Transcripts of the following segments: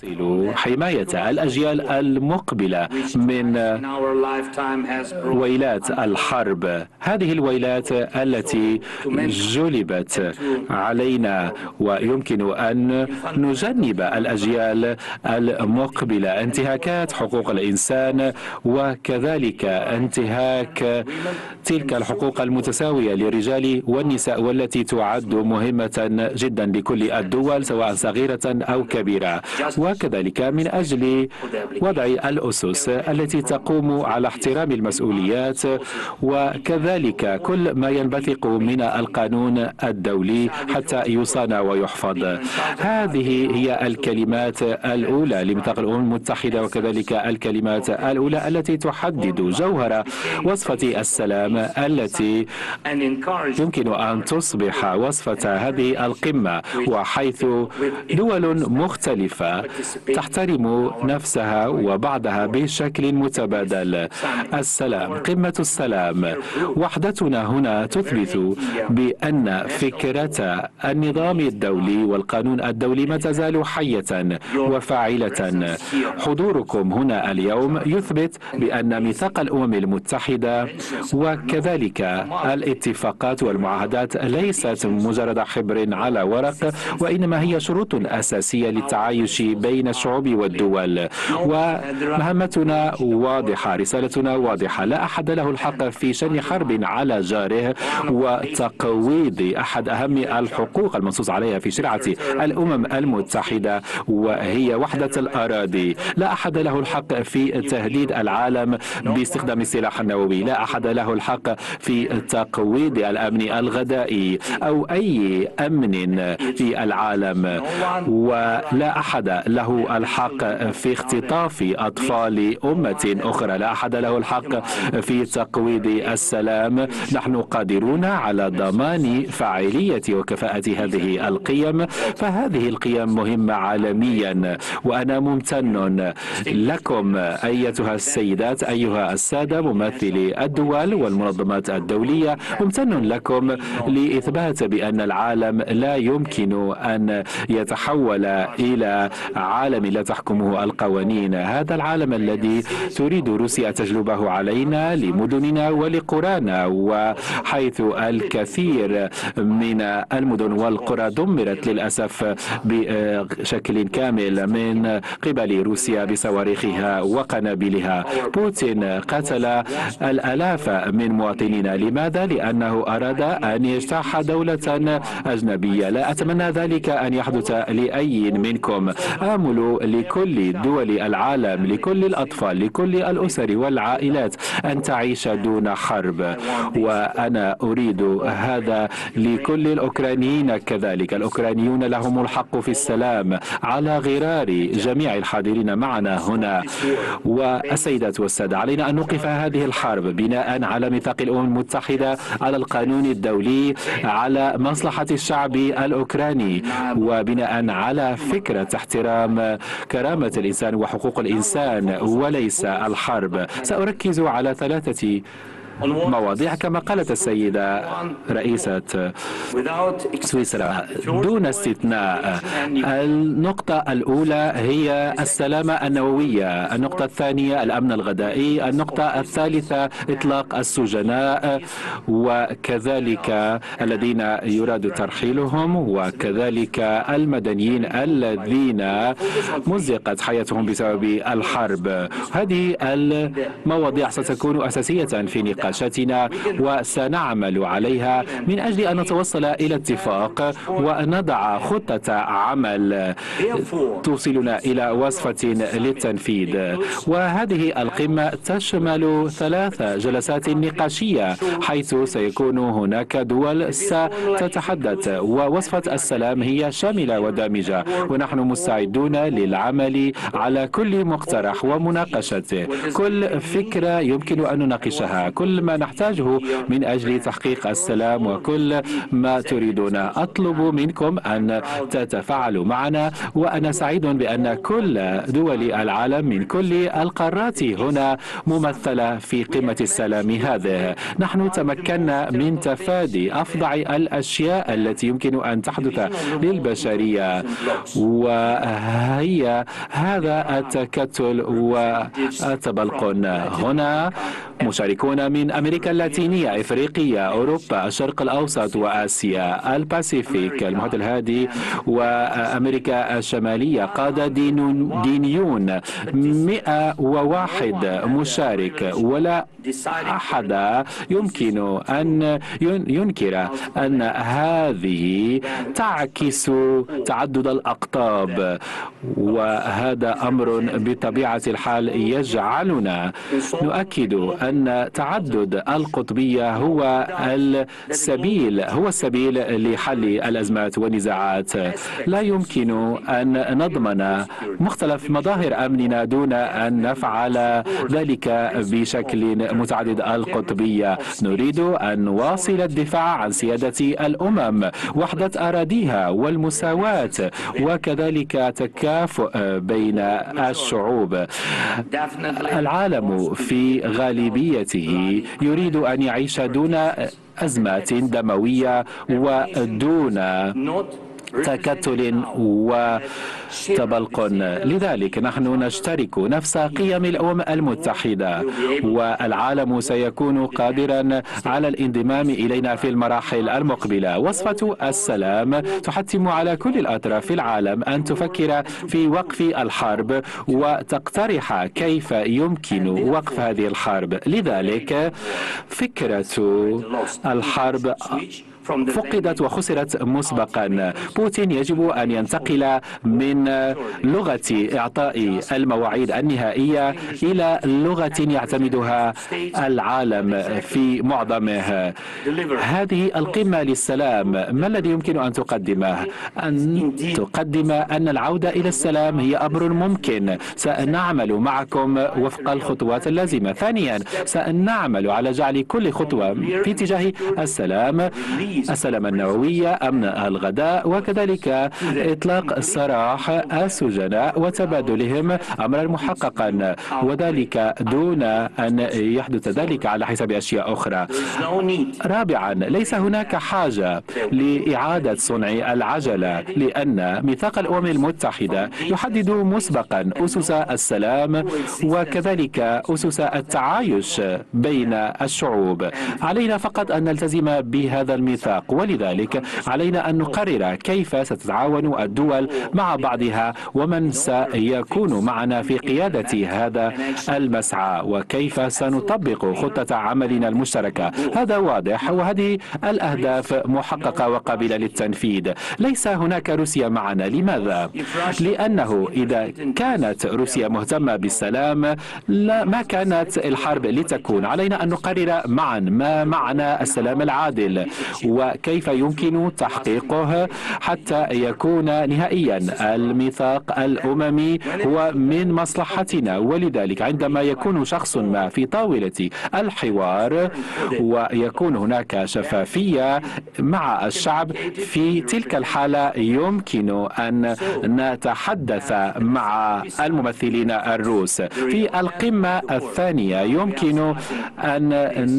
تواصل حماية الأجيال المقبلة من ويلات الحرب. هذه الويلات التي جلبت علينا ويمكن أن نجنب الأجيال المقبلة. انتهاكات حقوق الإنسان وكذلك انتهاك تلك الحقوق المتساوية للرجال والنساء والتي تعد مهمة جدا لكل الدول سواء صغيرة أو كبيرة. وكذلك من أجل وضع الأسس التي تقوم على احترام المسؤوليات وكذلك كل ما ينبثق من القانون الدولي حتى يصان ويحفظ. هذه هي الكلمات الأولى لميثاق الأمم المتحدة وكذلك الكلمات الأولى التي تحدد جوهر وصفة السلام التي يمكن أن تصبح وصفة هذه القمة وحيث دول مختلفة تحترم نفسها وبعضها بشكل متبادل. السلام قمة السلام. وحدتنا هنا تثبت بأن فكرة النظام الدولي والقانون الدولي ما تزال حية وفاعلة. حضوركم هنا اليوم يثبت بأن ميثاق الأمم المتحدة وكذلك الاتفاقات والمعاهدات ليست مجرد حبر على ورق وإنما هي شروط أساسية للتعايش بين الشعوب والدول. ومهمتنا واضحة رسالتنا واضحة. لا أحد له الحق في شن حرب على جاره وتقويض أحد أهم الحقوق المنصوص عليها في شرعة الأمم المتحدة وهي وحدة الأراضي. لا أحد له الحق في تهديد العالم باستخدام السلاح النووي. لا أحد له الحق في تقويض الأمن الغذائي أو أي أمن في العالم. ولا أحد له الحق في اختطاف أطفال أمة أخرى. لا أحد له الحق في تقويض السلام. نحن قادرون على ضمان فاعلية وكفاءة هذه القيم. فهذه القيم مهمة عالميا وأنا ممتن لكم أيتها السيدات أيها السادة ممثلي الدول والمنظمات الدولية. ممتن لكم لإثبات بأن العالم لا يمكن أن يتحول إلى عالم لا تحكمه القوانين. هذا العالم الذي تريد روسيا تجلبه علينا لمدننا ولقرانا وحيث الكثير من المدن والقرى دمرت للأسف بشكل كامل من قبل روسيا بصواريخها وقنابلها. بوتين قتل الآلاف من مواطنينا لماذا؟ لأنه أراد أن يجتاح دولة أجنبية. لا أتمنى ذلك أن يحدث لأي منكم. آمل لكل دول العالم لكل الأطفال لكل الأسر والعائلات أن تعيش دون حرب. وأنا أريد هذا لكل الأوكرانيين. كذلك الأوكرانيون لهم الحق في السلام على غرار جميع الحاضرين معنا هنا. والسيدات والسادة علينا أن نوقف هذه الحرب بناء على ميثاق الأمم المتحدة على القانون الدولي على مصلحة الشعب الأوكراني وبناء على فكرة احترام كرامة الإنسان وحقوق الإنسان وليس الحرب. سأركز على ثلاثة مواضيع كما قالت السيدة رئيسة سويسرا. دون استثناء النقطة الأولى هي السلامة النووية النقطة الثانية الأمن الغذائي النقطة الثالثة إطلاق السجناء وكذلك الذين يراد ترحيلهم وكذلك المدنيين الذين مزقت حياتهم بسبب الحرب. هذه المواضيع ستكون أساسية في نقاش مناقشتنا وسنعمل عليها من أجل أن نتوصل إلى اتفاق ونضع خطة عمل توصلنا إلى وصفة للتنفيذ. وهذه القمة تشمل ثلاث جلسات نقاشية حيث سيكون هناك دول ستتحدث ووصفة السلام هي شاملة ودامجة. ونحن مستعدون للعمل على كل مقترح ومناقشته كل فكرة يمكن أن نناقشها. كل كل ما نحتاجه من أجل تحقيق السلام وكل ما تريدون. أطلب منكم أن تتفاعلوا معنا وأنا سعيد بأن كل دول العالم من كل القارات هنا ممثلة في قمة السلام هذه. نحن تمكنا من تفادي أفظع الأشياء التي يمكن أن تحدث للبشرية. وهي هذا التكتل والتبلقن. هنا مشاركون من أمريكا اللاتينية إفريقيا أوروبا الشرق الأوسط وآسيا الباسيفيك المحيط الهادي وأمريكا الشمالية قادة دينيون 101 مشارك ولا أحد يمكن أن ينكر أن هذه تعكس تعدد الأقطاب. وهذا أمر بطبيعة الحال يجعلنا نؤكد أن تعدد القطبية هو السبيل هو السبيل لحل الأزمات والنزاعات. لا يمكن أن نضمن مختلف مظاهر أمننا دون أن نفعل ذلك بشكل متعدد القطبية. نريد أن نواصل الدفاع عن سيادة الأمم وحدة أراضيها والمساواة وكذلك تكافؤ بين الشعوب. العالم في غالبيته يريد أن يعيش دون أزمات دموية ودون تكتل وتبلق لذلك نحن نشترك نفس قيم الأمم المتحدة والعالم سيكون قادرا على الانضمام إلينا في المراحل المقبلة. وصفة السلام تحتم على كل الأطراف في العالم أن تفكر في وقف الحرب وتقترح كيف يمكن وقف هذه الحرب. لذلك فكرة الحرب فقدت وخسرت مسبقا. بوتين يجب أن ينتقل من لغة إعطاء المواعيد النهائية إلى لغة يعتمدها العالم في معظمه. هذه القمة للسلام. ما الذي يمكن أن تقدمه؟ أن تقدم أن العودة إلى السلام هي أمر ممكن. سنعمل معكم وفق الخطوات اللازمة. ثانيا سنعمل على جعل كل خطوة في اتجاه السلام السلامة النووية أمن الغداء وكذلك إطلاق سراح السجناء وتبادلهم أمرا محققا وذلك دون أن يحدث ذلك على حساب أشياء أخرى. رابعا ليس هناك حاجة لإعادة صنع العجلة لأن ميثاق الأمم المتحدة يحدد مسبقا أسس السلام وكذلك أسس التعايش بين الشعوب. علينا فقط أن نلتزم بهذا الميثاق. الميثاق ولذلك علينا أن نقرر كيف ستتعاون الدول مع بعضها ومن سيكون معنا في قيادة هذا المسعى وكيف سنطبق خطة عملنا المشتركة. هذا واضح وهذه الأهداف محققة وقابلة للتنفيذ. ليس هناك روسيا معنا. لماذا؟ لأنه إذا كانت روسيا مهتمة بالسلام لا ما كانت الحرب لتكون. علينا أن نقرر معا ما معنى السلام العادل. وكيف يمكن تحقيقه حتى يكون نهائيا. الميثاق الأممي هو من مصلحتنا ولذلك عندما يكون شخص ما في طاولة الحوار ويكون هناك شفافية مع الشعب في تلك الحالة يمكن أن نتحدث مع الممثلين الروس. في القمة الثانية يمكن أن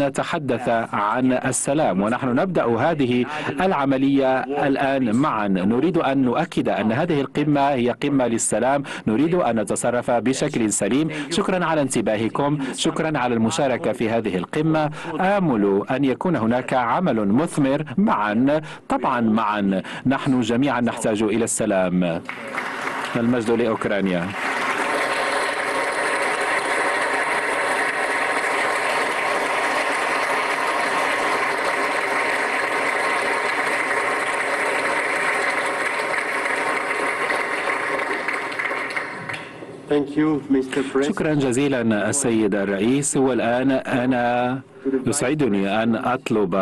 نتحدث عن السلام ونحن نبدأ هذه العملية الآن معا. نريد أن نؤكد أن هذه القمة هي قمة للسلام. نريد أن نتصرف بشكل سليم. شكرا على انتباهكم. شكرا على المشاركة في هذه القمة. آمل أن يكون هناك عمل مثمر معا. طبعا معا. نحن جميعا نحتاج إلى السلام. المجد لأوكرانيا. شكرا جزيلا السيد الرئيس. والآن أنا يسعدني أن أطلب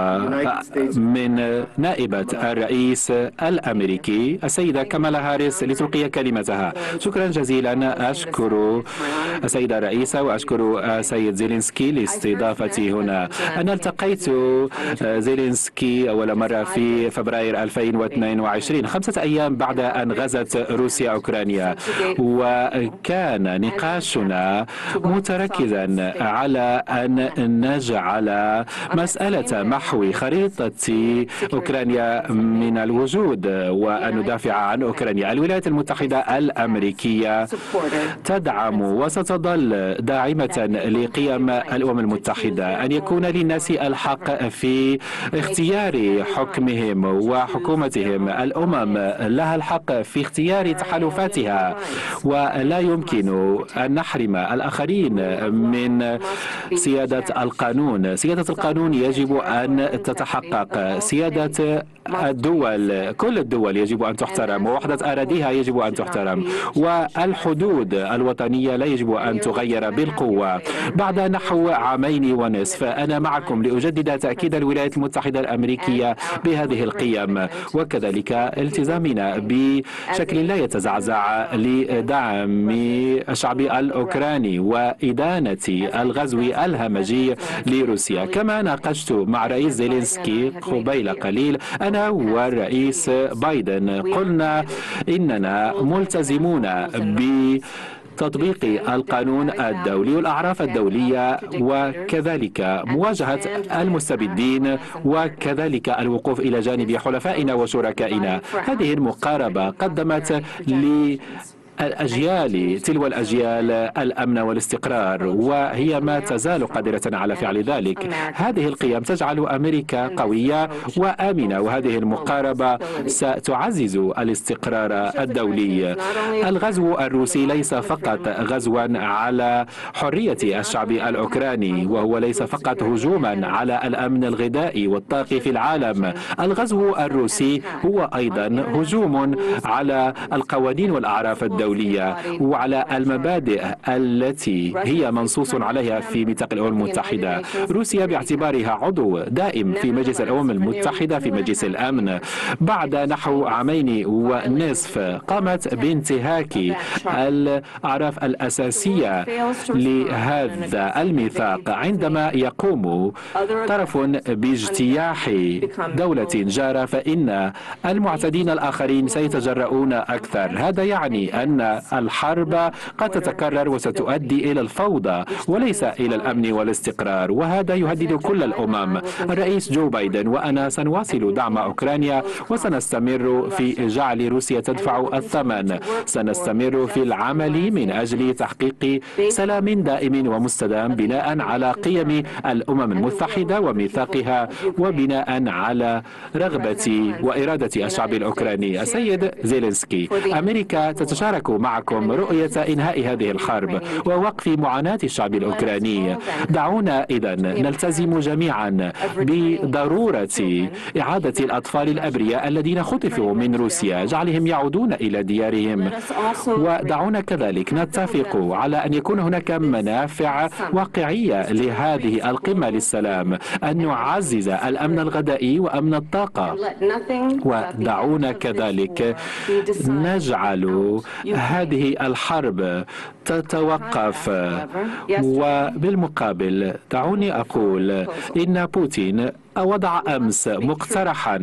من نائبة الرئيس الأمريكي السيدة كمالا هاريس لتلقي كلمتها. شكرا جزيلا أشكر السيدة الرئيسة وأشكر السيد زيلينسكي لاستضافتي هنا. أنا التقيت زيلينسكي أول مرة في فبراير 2022 خمسة أيام بعد أن غزت روسيا أوكرانيا. وكان نقاشنا متركزا على أن نجعل مسألة محو خريطة أوكرانيا من الوجود وأن ندافع عن أوكرانيا. الولايات المتحدة الأمريكية تدعم وستظل داعمة لقيم الأمم المتحدة أن يكون للناس الحق في اختيار حكمهم وحكومتهم. الأمم لها الحق في اختيار تحالفاتها ولا يمكن أن نحرم الآخرين من سيادة القانون. سيادة القانون يجب أن تتحقق. سيادة الدول كل الدول يجب أن تحترم ووحدة أراضيها يجب أن تحترم والحدود الوطنية لا يجب أن تغير بالقوة. بعد نحو عامين ونصف أنا معكم لأجدد تأكيد الولايات المتحدة الأمريكية بهذه القيم وكذلك التزامنا بشكل لا يتزعزع لدعم الشعب الأوكراني وإدانة الغزو الهمجي لروسيا. كما ناقشت مع رئيس زيلينسكي قبيل قليل أنا والرئيس بايدن قلنا إننا ملتزمون ب تطبيق القانون الدولي والأعراف الدولية وكذلك مواجهة المستبدين وكذلك الوقوف إلى جانب حلفائنا وشركائنا. هذه المقاربة قدمت لي الأجيال تلو الأجيال الأمن والاستقرار وهي ما تزال قادرة على فعل ذلك. هذه القيم تجعل أمريكا قوية وآمنة وهذه المقاربة ستعزز الاستقرار الدولي. الغزو الروسي ليس فقط غزوا على حرية الشعب الأوكراني وهو ليس فقط هجوما على الأمن الغذائي والطاقي في العالم. الغزو الروسي هو أيضا هجوم على القوانين والأعراف الدولية. الدولية وعلى المبادئ التي هي منصوص عليها في ميثاق الأمم المتحدة. روسيا باعتبارها عضو دائم في مجلس الأمم المتحدة في مجلس الأمن. بعد نحو عامين ونصف قامت بانتهاك الأعراف الأساسية لهذا الميثاق عندما يقوم طرف باجتياح دولة جارة فإن المعتدين الآخرين سيتجرؤون أكثر. هذا يعني أن الحرب قد تتكرر وستؤدي إلى الفوضى وليس إلى الأمن والاستقرار وهذا يهدد كل الأمم. الرئيس جو بايدن وأنا سنواصل دعم أوكرانيا وسنستمر في جعل روسيا تدفع الثمن. سنستمر في العمل من أجل تحقيق سلام دائم ومستدام بناء على قيم الأمم المتحدة وميثاقها وبناء على رغبة وإرادة الشعب الأوكراني. السيد زيلينسكي أمريكا تتشارك معكم رؤية إنهاء هذه الحرب ووقف معاناة الشعب الأوكراني. دعونا إذا نلتزم جميعا بضرورة إعادة الأطفال الأبرياء الذين خطفوا من روسيا. جعلهم يعودون إلى ديارهم. ودعونا كذلك نتفق على أن يكون هناك منافع واقعية لهذه القمة للسلام. أن نعزز الأمن الغذائي وأمن الطاقة. ودعونا كذلك نجعل هذه الحرب تتوقف. وبالمقابل دعوني أقول إن بوتين وضع أمس مقترحا.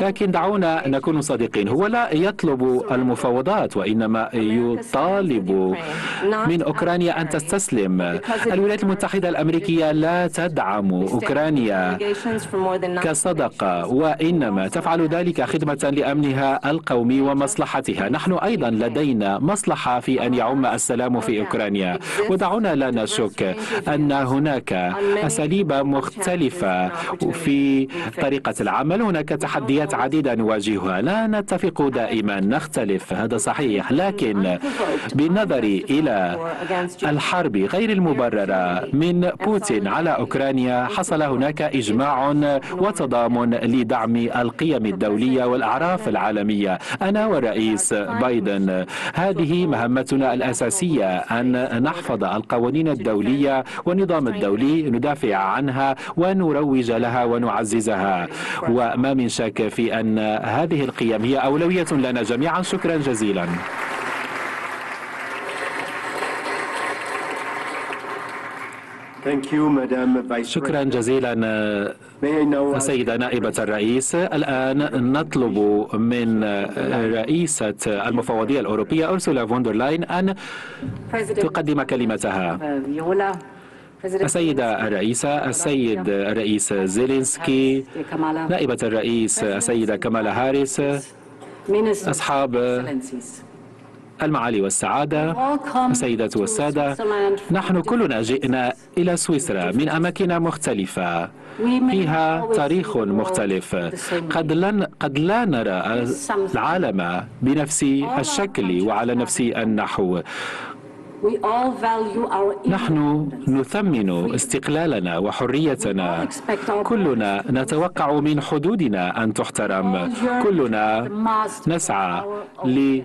لكن دعونا نكون صادقين. هو لا يطلب المفاوضات وإنما يطالب من أوكرانيا أن تستسلم. الولايات المتحدة الأمريكية لا تدعم أوكرانيا كصدقة وإنما تفعل ذلك خدمة لأمنها القومي ومصلحتها. نحن أيضا لدينا مصلحة في أن يعم السلام في أوكرانيا. ودعونا لا نشك أن هناك أساليب مختلفة في طريقة العمل هناك تحديات عديدة نواجهها. لا نتفق دائما نختلف. هذا صحيح. لكن بالنظر إلى الحرب غير المبررة من بوتين على أوكرانيا حصل هناك إجماع وتضامن لدعم القيم الدولية والأعراف العالمية. أنا والرئيس بايدن هذه مهمتنا الأساسية أن نحفظ القوانين الدولية والنظام الدولي ندافع عنها ونروج لها ونعززها. وما من شك في أن هذه القيم هي أولوية لنا جميعا. شكرا جزيلا. شكرا جزيلا. سيدة نائبة الرئيس الآن نطلب من رئيسة المفوضية الأوروبية أرسولا فوندر لاين أن تقدم كلمتها. السيدة الرئيسة السيد الرئيس زيلينسكي نائبة الرئيس السيدة كمالا هاريس أصحاب المعالي والسعادة السيدات والسادة. نحن كلنا جئنا إلى سويسرا من أماكن مختلفة. فيها تاريخ مختلف. قد, لن قد لا نرى العالم بنفس الشكل وعلى نفس النحو. نحن نثمن استقلالنا وحريتنا. كلنا نتوقع من حدودنا أن تحترم. كلنا نسعى ل